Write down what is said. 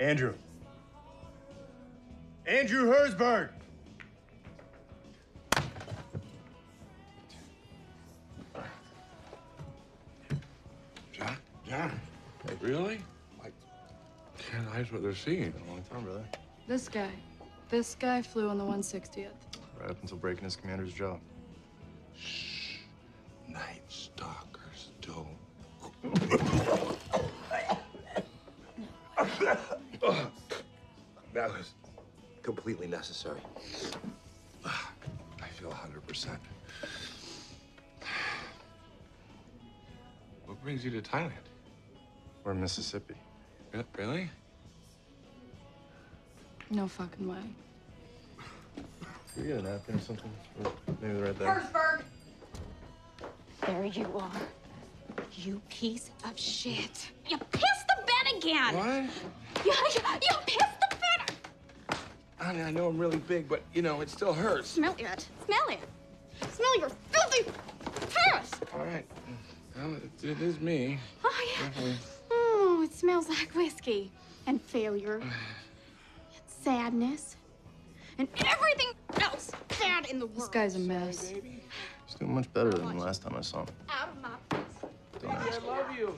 Andrew. Andrew Herzberg. John? John? Really? I can't hide what they're seeing. Been a long time, brother. This guy. This guy flew on the 160th. Right up until breaking his commander's jaw. Night Stalkers don't. That was completely necessary. I feel 100%. What brings you to Thailand? Or Mississippi. Yeah, really? No fucking way. Can you get a napkin or something? Or Maybe right there. Herzberg! There you are. You piece of shit. You pissed the bed again! What? You, you, you pissed the bed! Honey, I know I'm really big, but you know, it still hurts. Smell it. Smell it. Smell your filthy piss! All right. Well, it, it is me. Oh, yeah. Definitely. Oh, it smells like whiskey and failure and sadness and everything else bad in the world. This guy's a mess. He's doing much better than the last time I saw him. out of my face. Don't ask. love you.